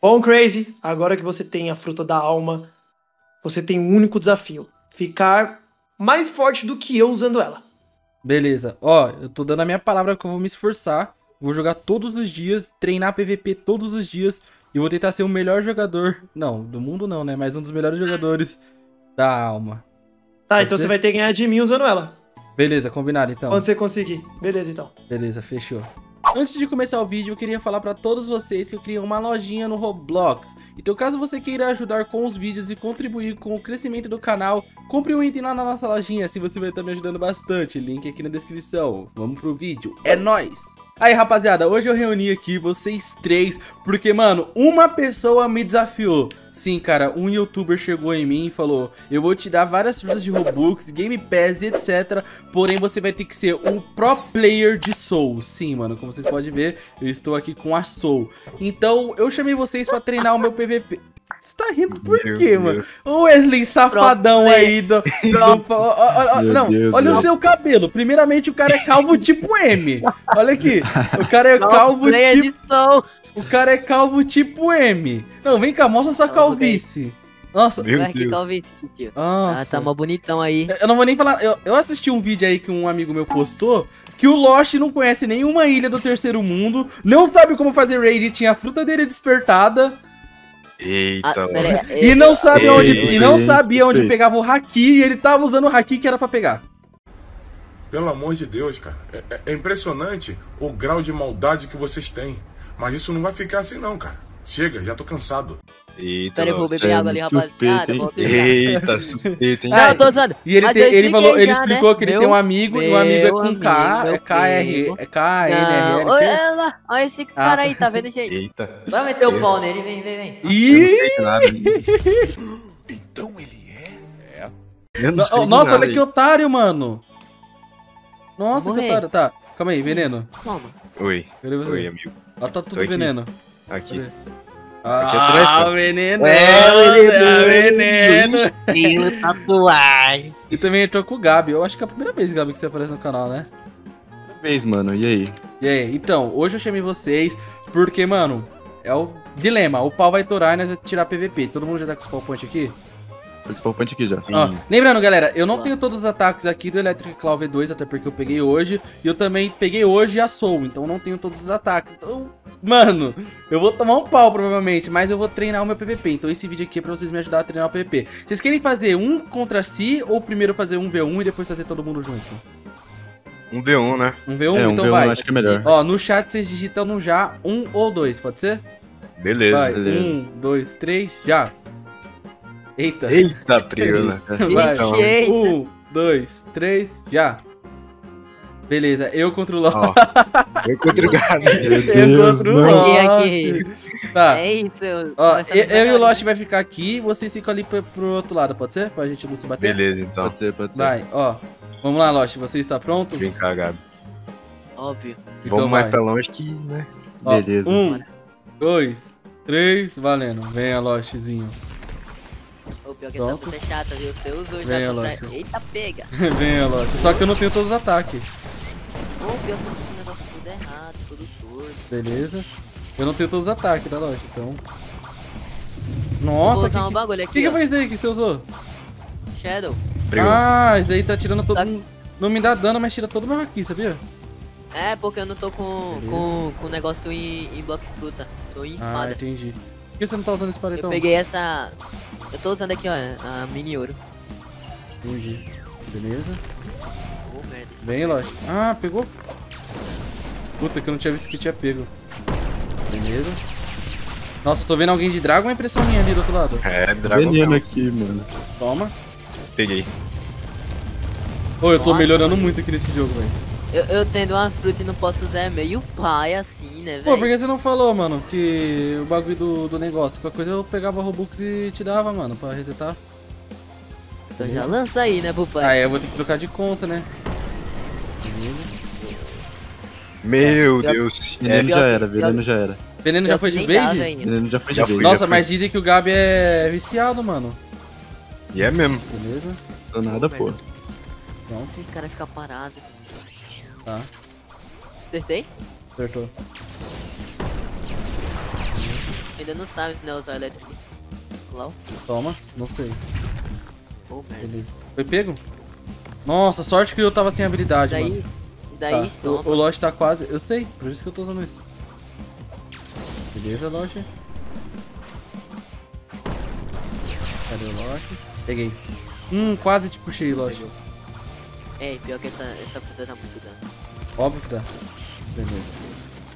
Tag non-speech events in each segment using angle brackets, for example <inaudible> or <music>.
Bom, Crazy, agora que você tem a fruta da alma, você tem um único desafio: ficar mais forte do que eu usando ela. Beleza. Ó, eu tô dando a minha palavra que eu vou me esforçar. Vou jogar todos os dias, treinar PVP todos os dias. E vou tentar ser o melhor jogador. Não, do mundo não, né? Mas um dos melhores jogadores da alma. Tá, Pode então ser? você vai ter que ganhar de mim usando ela. Beleza, combinado então. Quando você conseguir. Beleza, então. Beleza, fechou. Antes de começar o vídeo, eu queria falar pra todos vocês que eu criei uma lojinha no Roblox. Então, caso você queira ajudar com os vídeos e contribuir com o crescimento do canal, compre um item lá na nossa lojinha, assim você vai estar me ajudando bastante. Link aqui na descrição. Vamos pro vídeo. É nóis! Aí, rapaziada, hoje eu reuni aqui vocês três, porque, mano, uma pessoa me desafiou. Sim, cara, um youtuber chegou em mim e falou, eu vou te dar várias frutas de Robux, Game Pass etc, porém você vai ter que ser um pro player de Soul. Sim, mano, como vocês podem ver, eu estou aqui com a Soul. Então, eu chamei vocês pra treinar o meu PVP. Você tá rindo por Meu quê, Deus. mano? O Wesley safadão player. aí do... Meu não, Deus, olha o meu. seu cabelo. Primeiramente, o cara é calvo tipo M. Olha aqui. O cara é Pro calvo tipo... O cara é calvo tipo M. Não, vem cá, mostra sua Calvo calvície. Nossa, Meu Deus. Calvície, tio. nossa. Ah, tá mó bonitão aí. Eu não vou nem falar. Eu, eu assisti um vídeo aí que um amigo meu postou que o Lost não conhece nenhuma ilha do terceiro mundo, não sabe como fazer raid e tinha a fruta dele despertada Eita, Ah, pera e não sabe Ei, onde ei, e não sabia onde pegava o haki e ele tava usando o haki que era pra pegar. Pelo amor de Deus, cara. É, é- é impressionante o grau de maldade que vocês têm. Mas isso não vai ficar assim, não, cara. Chega, já tô cansado. Eita, Pera aí, vou beber é água ali, rapaziada. Eita, suspeito, hein? Não, eu tô usando. E ele, Mas te- eu ele, falou, ele já, explicou né? que ele Meu- tem um amigo e o amigo é com amigo, K, é KR, é KNR. Não, olha lá, olha esse cara Ah, aí, tá vendo, gente? Eita. Vai meter o pau nele, vem, vem, vem. Ih! Então ele é? Eu não sei de Nossa, olha que otário, mano. Nossa, que otário. Tá, calma aí, veneno. Toma. Oi, oi, amigo. Ó, tá tudo Tô aqui. Veneno. Aqui. Cadê? Aqui atrás, cara. Ah, veneno. É, veneno. Estilo tatuagem. E também entrou com o Gabi. Eu acho que é a primeira vez, Gabi, que você aparece no canal, né? Vez, mano. E aí? E aí, então, hoje eu chamei vocês porque, mano, é o dilema. O pau vai torar e nós vamos tirar PVP. Todo mundo já tá com os pau point aqui? Punch aqui já. Ó, lembrando, galera, eu não tenho todos os ataques aqui do Electric Claw V2, até porque eu peguei hoje. E eu também peguei hoje a Soul, então eu não tenho todos os ataques. Então, mano, eu vou tomar um pau provavelmente, mas eu vou treinar o meu PVP. Então esse vídeo aqui é pra vocês me ajudar a treinar o PVP. Vocês querem fazer um contra si ou primeiro fazer um V1 e depois fazer todo mundo junto? Um V1, né? Um V1? é, um então V1 vai. acho que é melhor. Ó, no chat vocês digitam já um ou dois, pode ser? Beleza. Vai, beleza. um, dois, três, já. Eita. Eita, Priola. Vai. <laughs> Então, Eita. Um, dois, três, já. Beleza, eu contra o Lost. ó. Eu contra o <laughs> Gabi. eu contra o aqui. Tá. É isso. eu- Ó, eu, eu e o Lost vai ficar aqui, vocês ficam ali pro, pro outro lado, pode ser? Pra gente não se bater? Beleza, então. Pode ser, pode ser. Vai, ó. Vamos lá, Lost, você está pronto? Vem cá, Gabi. Óbvio. Então Vamos vai. mais pra longe que, né? Ó, Beleza. Um, dois, três, valendo. Venha, Lostzinho. Pior que essa Pronto. puta é chata, viu? Você usou já Venha, contra... Loki. Eita, pega. <laughs> Venha, Lost. Só que eu não tenho todos os ataques. Ô, pior que eu negócio tudo errado, tudo torto. Beleza. Eu não tenho todos os ataques, tá, Lost? Então. Nossa, que, um que, bagulho que, aqui, que ó. foi isso daí que você usou? Shadow. Ah, isso daí tá tirando todo Tá-. Não me dá dano, mas tira todo o meu aqui, sabia? É, porque eu não tô com, Beleza. com, com negócio em, em bloco de fruta. Tô em Ah, espada. entendi. Por que você não tá usando espada eu então? peguei essa... Eu tô usando aqui, ó, a mini ouro. Entendi. Beleza. Ô, merda. Vem, Lost. Ah, pegou? Puta, que eu não tinha visto que tinha pego. Beleza. Nossa, tô vendo alguém de Dragon, é impressão minha ali do outro lado. É, Dragon. Veneno aqui, mano. Toma. Peguei. Ô, eu tô Nossa, melhorando mano. muito aqui nesse jogo, velho. Eu, eu tendo uma fruta e não posso usar, é meio pai assim, né, Pô, velho? por que você não falou, mano, que o bagulho do, do negócio, qualquer coisa eu pegava Robux e te dava, mano, pra resetar. Então já lança aí, né, papai? Aí eu vou ter que trocar de conta, né? Meu Pior- Deus. É, Veneno já que- era, veneno já era. Veneno já foi de vez? Veneno já foi de Já vez. Nossa, já mas dizem que o Gabi é viciado, mano. e é mesmo. Beleza? Sou nada, pô. Pronto, Esse cara fica parado. Tá. Acertei? Acertou. ainda não sabe, né, usar elétrico. Lau. Toma, não sei. Merda. Beleza. Foi pego? Nossa, sorte que eu tava sem habilidade, Daí, mano. daí Tá, estompa. O, o Lost tá quase. Eu sei, por isso que eu tô usando isso. Beleza, Lost. Cadê o Lost? Peguei. Hum, quase te puxei, Lost. É, pior que essa, essa fruta dá muito dano. Óbvio que dá. Beleza.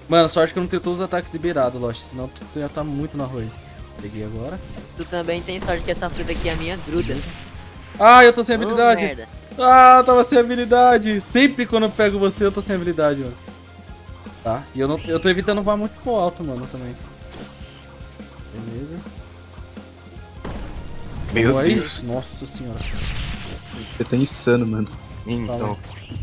Mano, sorte que eu não tenho todos os ataques liberados, Lost. Senão tu tu ia estar muito no arroz. Peguei agora. Tu também tem sorte que essa fruta aqui é a minha gruda. Ah, eu tô sem habilidade. merda. Ah, eu tava sem habilidade. Sempre quando eu pego você, eu tô sem habilidade, mano. Tá, e eu, não, eu tô evitando voar muito pro alto, mano, também. Beleza. Meu Boa aí? Deus. Nossa senhora. Você tá insano, mano. Então.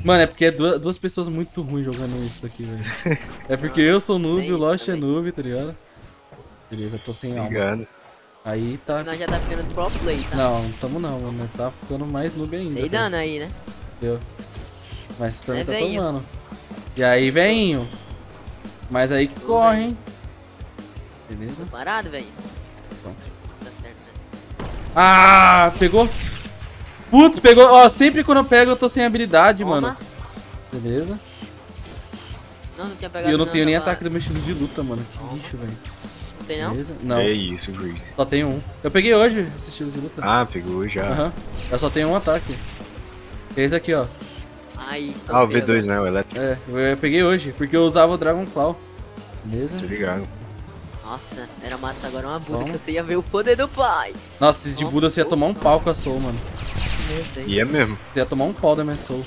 Mano, é porque é duas, duas pessoas muito ruins jogando isso daqui, velho. É porque eu sou noob, Tem o Lost é também. noob, tá ligado? Beleza, tô sem alma. Obrigado. Aí tá... Nós já tá ficando pro play, tá? Não, tamo não, mano. Tá ficando mais noob ainda. Tem dano aí, né? Deu. Mas você também É tá veinho. tomando. E aí, veinho. Mas aí que corre, hein? Beleza? Tô parado, velho. Pronto. Tá certo, né? Ah, pegou? Putz, pegou. Ó, sempre quando eu pego eu tô sem habilidade, Toma. mano. Beleza. Não, não tinha E pegado eu não tenho nem ataque do meu estilo de luta, mano. Que lixo, velho. Não tem não? Beleza? Não, É isso, Chris. só tenho um. Eu peguei hoje esse estilo de luta. Ah, pegou já. Aham. Eu só tenho um ataque. Esse aqui, ó. Estou Ah, o feio V2, né? O elétrico. É, eu- eu peguei hoje, porque eu usava o Dragon Claw. Beleza? Tô ligado. Nossa, era massa agora uma Buda Toma. que você ia ver o poder do pai. Nossa, esse de Buda você ia tomar um pau com a Soul, mano. Sei. E é mesmo. Ia tomar um pau da minha Soul.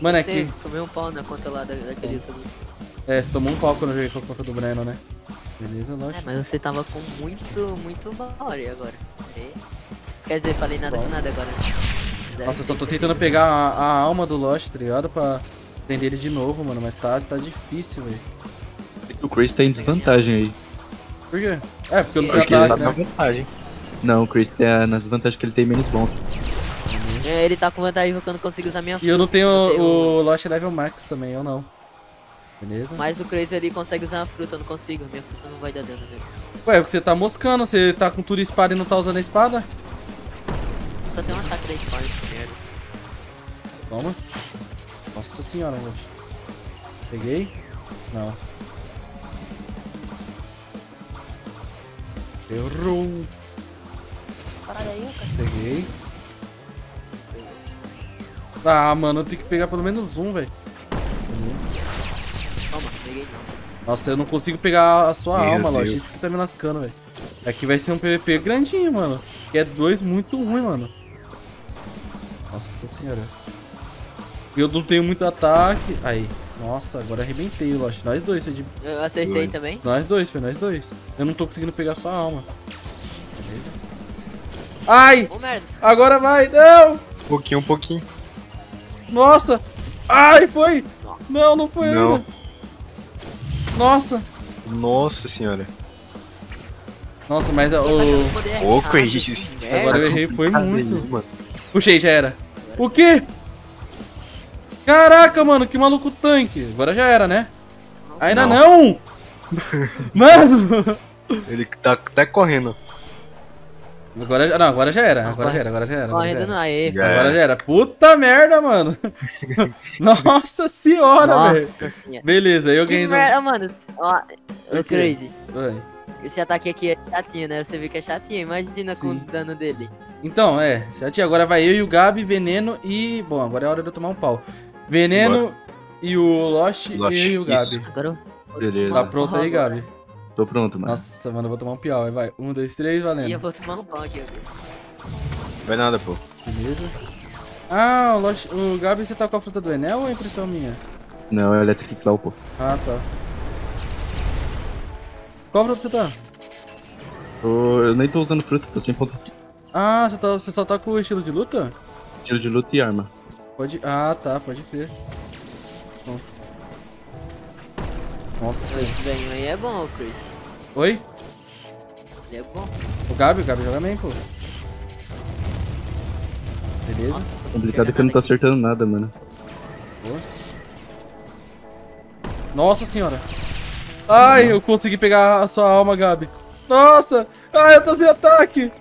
Mano, é Você que. tomei um pau na conta lá da, daquele youtuber. É, você tomou um pau quando eu joguei com a conta do Breno, né? Beleza, É, lógico. mas você tava com muito, muito valor agora. É. Quer dizer, falei nada com nada agora. né? Nossa, eu só tô tentando pegar a, a alma do Lost, tá ligado? Pra prender ele de novo, mano. Mas tá, tá difícil, velho. O Chris tá em desvantagem aí. Por quê? É, porque eu não Acho que tenho ele Tá ataque, na né? vantagem. Não, o Chris tem a, nas vantagens que ele tem menos bons. É, ele tá com vantagem porque eu não consigo usar minha E eu não tenho eu tenho- o Lost Level Max também, eu não. Beleza? Mas o Crazy ele consegue usar a fruta, eu não consigo. Minha fruta não vai dar dano nele. Ué, porque você tá moscando, você tá com tudo espada e não tá usando a espada? Só tem um ataque da espada, merda. Toma. Nossa senhora, Lost. Peguei? Não. Errou. Parada aí, cara. Peguei. Ah, mano, eu tenho que pegar pelo menos um, velho. Toma, peguei não. Nossa, eu não consigo pegar a sua Meu alma, Lost. Deus. Isso que tá me lascando, velho. Aqui vai ser um PVP grandinho, mano. Que é dois muito ruim, mano. Nossa senhora. Eu não tenho muito ataque. Aí. Nossa, agora arrebentei, Lost. Nós dois, foi de... Eu acertei Oi. também. Nós dois, foi nós dois. Eu não tô conseguindo pegar sua alma. Beleza. Ai! Ô merda, Agora vai! Não! Um pouquinho, um pouquinho. Nossa! Ai, foi! Não, não foi Não. ainda. Nossa! Nossa senhora. Nossa, mas ter o... Ô, Crazy. que merda. Agora eu errei, foi muito. aí? Puxei, já era. O quê? Caraca, mano, que maluco tanque. Agora já era, né? Ainda não! <laughs> Mano! Ele tá até correndo. Agora, já- não, agora já era, agora já era, agora já era. Agora já era. aê. Agora já era. Puta merda, mano. <laughs> Nossa senhora, velho. Nossa senhora. Beleza, eu Que ganhei. no- merda, mano. Ó, ô? Crazy. Oi. Esse ataque aqui é chatinho, né? Você vê que é chatinho. Imagina com o Sim. dano dele. Então, é. Certinho. Agora vai eu e o Gabi, Veneno e. Bom, agora é hora de eu tomar um pau. Veneno e o Lost, Lost, e eu e o Gabi. isso. Agora eu... Beleza. Tá pronto aí, Gabi? Tô pronto, mano. Nossa, mano, eu vou tomar um piau. aí Vai, um, dois, três, E eu valendo. vou tomar um ó. Vai nada, pô. Beleza. Ah, o, Lost, o Gabi, você tá com a fruta do Enel ou é impressão minha? Não, é Electric Claw, pô. Ah, tá. Qual fruta você tá? Tô- Eu nem tô usando fruta, tô sem ponto frio. Ah, você, tá, você só tá com o estilo de luta? Tiro de luta e arma. Pode. Ah, tá, pode crer. Bom. Nossa, aí. Esse aí é bom, Chris. Oi? Ele é bom. O Gabi, o Gabi joga bem, pô. Beleza. Nossa, complicado que eu não tô acertando nada, mano. Boa. Nossa senhora. Ai, eu consegui pegar a sua alma, Gabi. Nossa! Ai, eu tô sem ataque!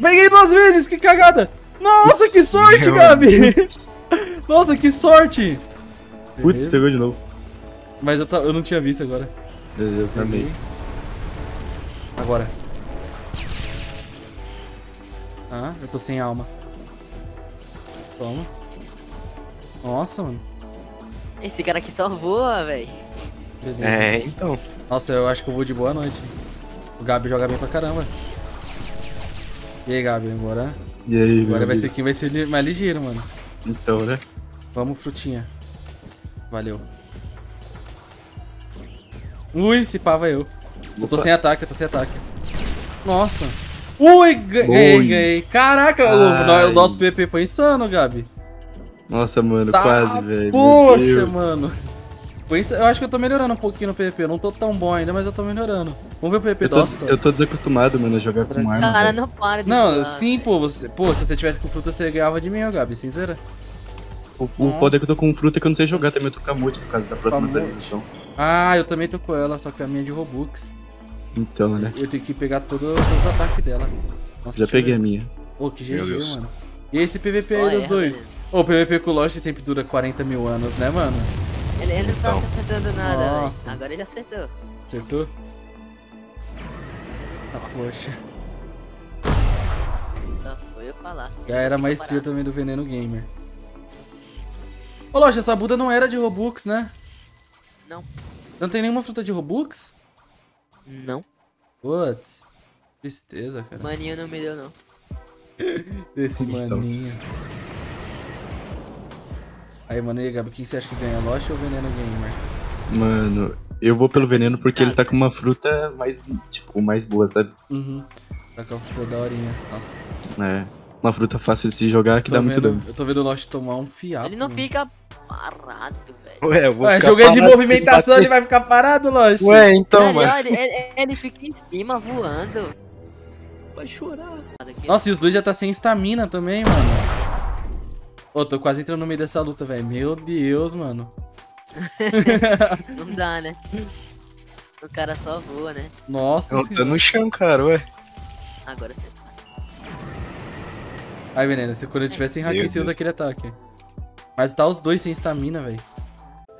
Peguei duas vezes, que cagada! Nossa, que sorte, Meu Gabi! <laughs> Nossa, que sorte! Putz, pegou de novo. Mas eu, eu não tinha visto agora. Beleza, amei. Agora. Ah, eu tô sem alma. Toma. Nossa, mano. Esse cara aqui só voa, velho. Beleza. É, então. Nossa, eu acho que eu vou de boa noite. O Gabi joga bem pra caramba. E aí, Gabi, agora? E aí, Agora vai ser quem vai ser mais ligeiro, mano. Então, né? Vamos, frutinha. Valeu. Ui, se pava eu. Eu tô sem ataque, eu tô sem ataque. Nossa. Ui, ga- ganhei, Ui. ganhei. Caraca, o, o nosso PP foi insano, Gabi. Nossa, mano, Tá, quase, velho. Poxa, mano. Foi insa- Eu acho que eu tô melhorando um pouquinho no PVP. Eu não tô tão bom ainda, mas eu tô melhorando. Vamos ver o PVP. Eu tô, Nossa. eu tô desacostumado, mano, a jogar com arma. Cara, não para de Não, voar. sim, pô, você, pô, se você tivesse com fruta, você ganhava de mim, ó, Gabi, sem zoeira. O, o foda é que eu tô com fruta que eu não sei jogar também. Eu tô com a multi por causa da próxima atualização. Ah, eu também tô com ela, só que a minha é de Robux. Então, né? Eu tenho que pegar todo- todos os ataques dela. Nossa, Já peguei a minha. Ô, que GG, mano. E esse PVP Só aí dos dois? Ô, o PVP com o Lost sempre dura 40 mil anos, né, mano? Ele, ele não tá Então. acertando nada, velho. Nossa. Agora ele acertou. Acertou? Ah, poxa. Só foi eu falar. Já era a maestria também do Veneno Gamer. Ô, Lost, essa Buda não era de Robux, né? Não. Não tem nenhuma fruta de Robux? Não. Putz. Tristeza, cara. Maninho não me deu, não. <laughs> Esse Então. maninho. Aí, mano, e aí, Gabi, quem você acha que ganha? Lost ou Veneno Gamer? Mano, eu vou pelo veneno porque ele tá com uma fruta mais, tipo, mais boa, sabe? Uhum. Tá com a fruta da horinha. Nossa. É. Uma fruta fácil de se jogar que dá muito vendo- dano. Eu tô vendo o Lost tomar um fiapo. ele não mano. fica parado, velho. Ué, eu vou Ué, ficar joguei de movimentação, ele vai ficar parado, Lost. bater. Ué, então, mano. olha, ele, ele fica em cima voando. Vai chorar. Nossa, e os dois já tá sem estamina também, mano. Ô, tô quase entrando no meio dessa luta, velho. Meu Deus, mano. <laughs> Não dá, né? O cara só voa, né? Nossa Eu tô no chão, cara, ué. Agora você. Ai, veneno, se quando eu tiver sem hack, você usa aquele ataque. Mas tá os dois sem estamina, velho.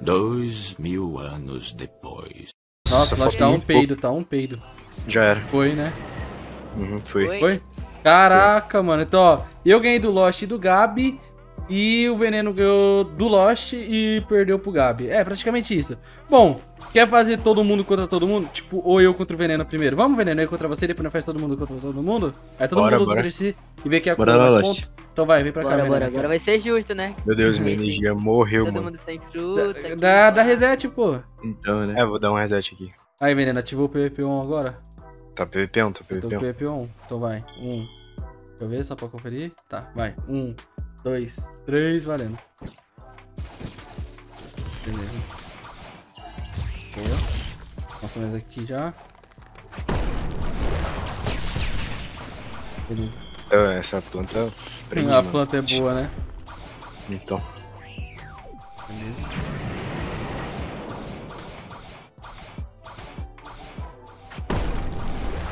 Dois mil anos depois. Nossa, Lost tá um peido, tá um peido. Já era. Foi, né? Uhum, foi. Oi? Foi? Caraca, mano. Então, ó, eu ganhei do Lost e do Gabi. E o Veneno ganhou do Lost e perdeu pro Gabi. É, praticamente isso. Bom, quer fazer todo mundo contra todo mundo? Tipo, ou eu contra o Veneno primeiro? Vamos, Veneno, eu contra você, depois nós faz todo mundo contra todo mundo? Aí todo Bora, mundo entre si e vê quem é Bora com lá, mais Lost. ponto. Então vai, vem pra cá, Bora, Veneno. bora, agora vai ser justo, né? Meu Deus, minha energia morreu, Todo mano. mundo sem fruta. Dá, dá reset, pô. Então, né? É, vou dar um reset aqui. Aí, Veneno, ativou o PVP1 agora? Tá PVP1, tá Eu tô com PVP1. PVP1. Então vai. Um. Deixa eu ver, só pra conferir. Tá, vai. Um, dois, três, valendo. Beleza. Boa. Nossa, mas aqui já. Beleza. Então, essa planta prende, a mano. planta é boa, né? Então. Beleza.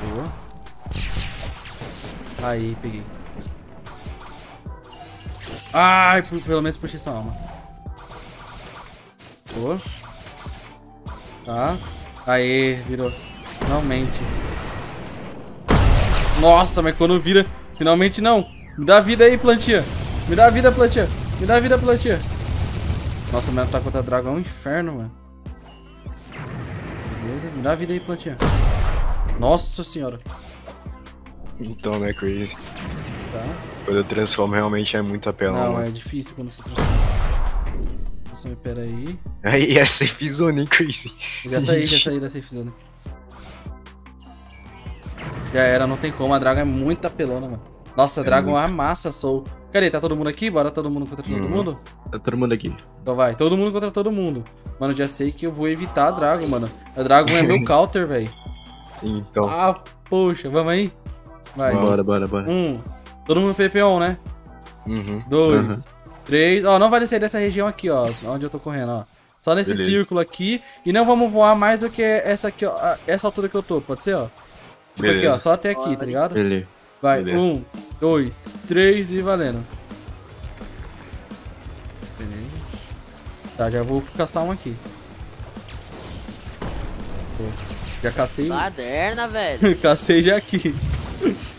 Boa. Aí, peguei. Ai, pelo menos puxei sua alma. Boa. Tá. Aê, virou. Finalmente. Nossa, mas quando vira... Finalmente não. Me dá vida aí, plantinha. Me dá vida, plantinha. Me dá vida, plantinha. Nossa, meu ataque contra dragão é um inferno, mano. Beleza, me dá vida aí, plantinha. Nossa senhora. Então, né, Crazy? Tá. Quando eu transformo, realmente é muito apelão, Não, mano. é difícil quando você transforma. Nossa, mas pera aí. Aí <laughs> é safe zone, hein, Crazy? Já saí, já saí da safe zone. Já era, não tem como. A Dragon é muito apelona, mano. Nossa, a Dragon amassa Soul. Cadê? Tá todo mundo aqui? Bora todo mundo contra todo Uhum. mundo? Tá todo mundo aqui. Então vai, todo mundo contra todo mundo. Mano, já sei que eu vou evitar a Dragon, mano. A Dragon é meu <laughs> counter, velho. Então. Ah, poxa, vamos aí? Vai. Bora, bora, bora. Um. Todo mundo PP1, né? Uhum. Dois. Uhum. Três. Ó, não vale sair dessa região aqui, ó. Onde eu tô correndo, ó. Só nesse Beleza. círculo aqui. E não vamos voar mais do que essa aqui, ó. Essa altura que eu tô, pode ser, ó? Tipo aqui, ó. Beleza. Só até aqui, tá ligado? Beleza. Vai, Beleza. um, dois, três e valendo. Beleza. Tá, já vou caçar um aqui. Já cacei. Baderna, velho. <laughs> cacei já aqui.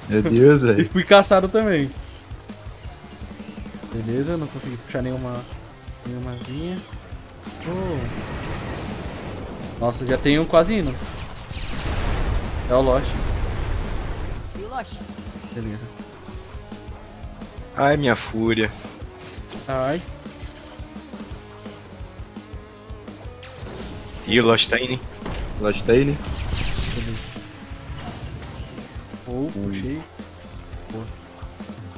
Meu Deus, <laughs> E velho. fui caçado também. Beleza, não consegui puxar nenhuma. Nenhumazinha. Oh. Nossa, já tem um quase indo. É o Lost. E o Lost? Beleza. Ai, minha fúria. Ai. Ih, o Lost tá indo, hein? Lost tá ele. Oh, puxei.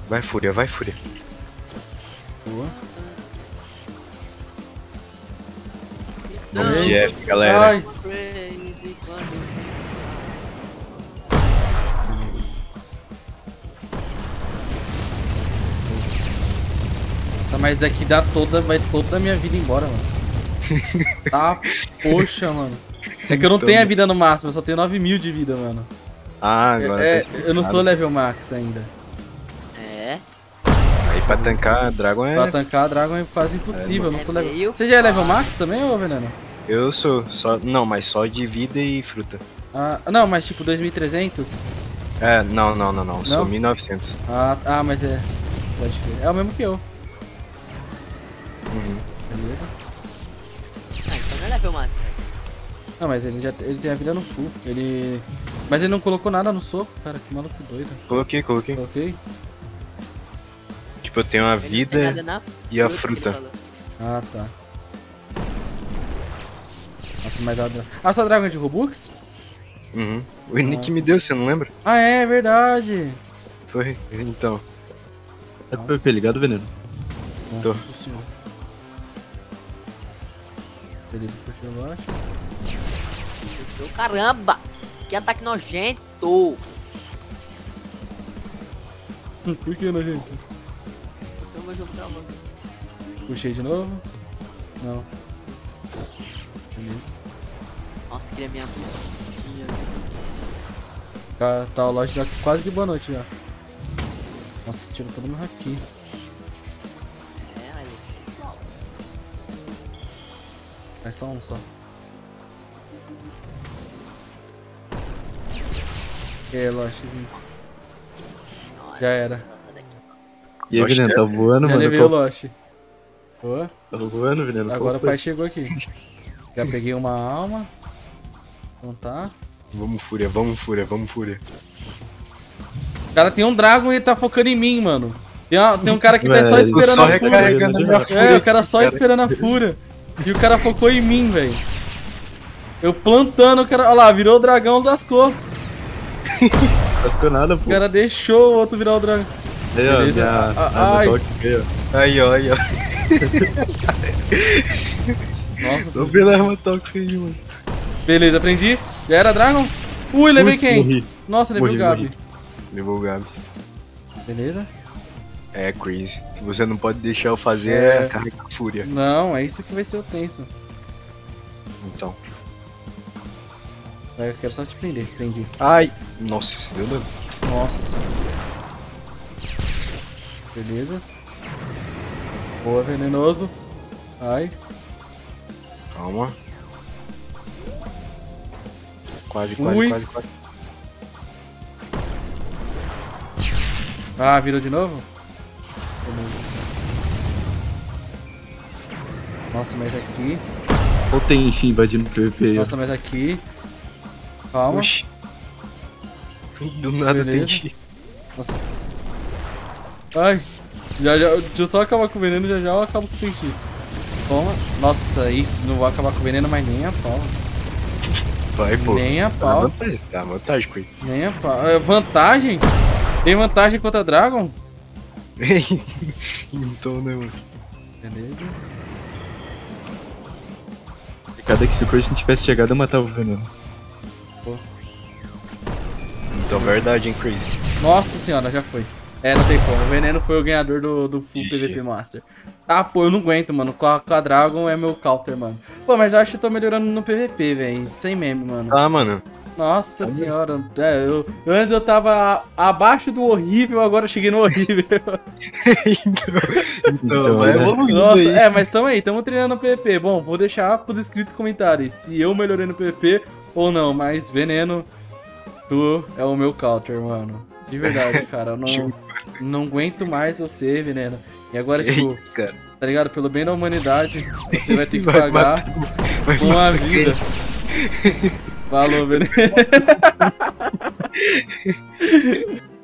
Vai, fúria, vai, fúria. Boa. Vamos de F, galera. Ai. Nossa, mas daqui dá toda, vai toda a minha vida embora, mano. <laughs> Tá, poxa, mano. É que eu não tenho a vida no máximo, eu só tenho 9 mil de vida, mano. Ah, agora É, tá eu não sou level max ainda. É. Aí pra tancar Dragon é. Pra tancar a Dragon é quase impossível, eu não É sou level. meio Você já é level max também, ô Veneno? Eu sou só. Não, mas só de vida e fruta. Ah, não, mas tipo 2300? É, não, não, não, não. Sou Não? 1900. Ah, ah, mas é. Pode crer. É o mesmo que eu. Uhum. Beleza. Ah, então não é level máximo. Não, mas ele já ele tem a vida no full. Ele. Mas ele não colocou nada no soco, cara, que maluco doido. Coloquei, coloquei. Coloquei? Tipo, eu tenho a Ele vida na e a fruta. Ah, tá. Nossa, mas a. Ah, sua Dragon é de Robux? Uhum. O Nick me deu, você não lembra? Ah, é verdade. Foi. Então. Tá com o PP ligado, Veneno? Tô. Nossa senhora. Beleza, puxou eu acho. Caramba! Que ataque nojento! Por que, nojento? Então eu vou jogo pra você. Puxei de novo. Não. Nossa, queria minha frutinha. Tá, tá o lote dá quase que boa noite já. Nossa, tirou todo mundo aqui. É, aí. É só um só. É. Nossa, Já era. E aí, Lost Veneno, é- tá voando, Já mano? levei o Lost. Boa. Tá voando, Veneno? Qual Agora o pai chegou aqui. Já peguei uma alma. Então tá. Vamos, fúria, vamos, fúria, vamos, fúria. O cara tem um Dragon e ele tá focando em mim, mano. Tem, uma- tem um cara que tá só Velho, esperando Só a fúria. minha. É, o cara só esperando a fúria. E o cara focou em mim, velho. Eu plantando, o cara. Olha lá, virou o dragão das cores. <laughs> Lascou nada, O pô. cara deixou o outro virar o dragão. Aí, ó, beleza. minha Ah, arma ai. tóxica aí, ó. Aí, ó, aí, ó. Nossa, Tô vendo a arma tóxica aí, mano. beleza, aprendi. Já era Dragon? Ui, levei Putz, quem? morri. Nossa, levei Morri, o Gabi. morri. Levou o Gabi. Beleza? É, crazy. O que você não pode deixar eu fazer É. é, carregar fúria. Não, é isso que vai ser o tenso. Então. Eu quero só te prender. Prendi. Ai! Nossa, você deu dano. Nossa. Beleza. Boa, venenoso. Ai. Calma. Quase, quase, Ui. quase, quase. Ah, virou de novo? Nossa, mas aqui. Ou tem Shin invadindo o PVP. Nossa, mas aqui. Calma. Oxi. Do nada Beleza. tem chi. Nossa. Ai. Já, já, deixa eu só acabar com o veneno, já já eu acabo com o feitiço. Toma. Nossa, isso. Não vou acabar com o veneno, mas nem a pau. Vai, pô. Nem a Tá pau. vantagem, tá vantagem com ele. Nem a pau. É, Vantagem? Tem vantagem contra Dragon? <laughs> então, né, mano? Beleza. Cada que se o Christian tivesse chegado, eu matava o Veneno. Então, verdade, hein, crazy. Nossa senhora, já foi. É, não tem como. O Veneno foi o ganhador do, do Full Ixi. PVP Master. Ah, pô, eu não aguento, mano. Com a, com a Dragon é meu counter, mano. Pô, mas eu acho que eu tô melhorando no PVP, velho. Sem meme, mano. Ah, mano. Nossa senhora. É, eu, antes eu tava a- abaixo do horrível, agora eu cheguei no horrível. <laughs> Então, vai evoluindo Nossa, é, mas tamo aí, tamo treinando no PVP. Bom, vou deixar pros inscritos comentarem se eu melhorei no PVP ou não, mas Veneno, tu é o meu counter, mano. De verdade, <laughs> cara. Eu não, não aguento mais você, Veneno. E agora, Que tipo, isso, cara. tá ligado? Pelo bem da humanidade, você vai ter que Vai pagar Vai com a matar vida. Falou, Veneno. <laughs>